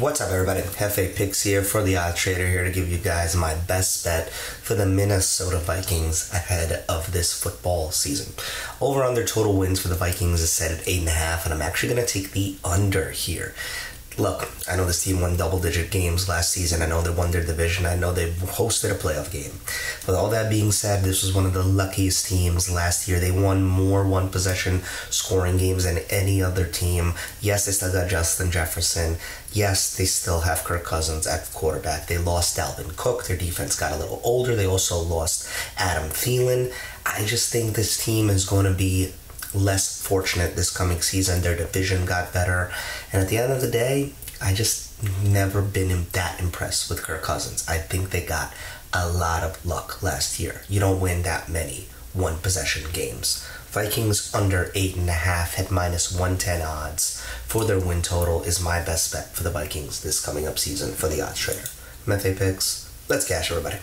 What's up, everybody? Jefe Picks here for the OddsTrader here to give you guys my best bet for the Minnesota Vikings ahead of this football season. Over under total wins for the Vikings is set at 8.5, and I'm actually going to take the under here look, I know this team won double digit games last season. I know they won their division. I know they hosted a playoff game. With all that being said, this was one of the luckiest teams last year. They won more one possession scoring games than any other team. Yes, they still got Justin Jefferson. Yes, they still have Kirk Cousins at quarterback. They lost Dalvin Cook. Their defense got a little older. They also lost Adam Thielen. I just think this team is going to be less fortunate this coming season. Their division got better. And at the end of the day, I just never been that impressed with Kirk Cousins. I think they got a lot of luck last year. You don't win that many one possession games. Vikings under eight and a half had minus 110 odds for their win total is my best bet for the Vikings this coming up season for the odds trader. Jefe picks. Let's cash everybody.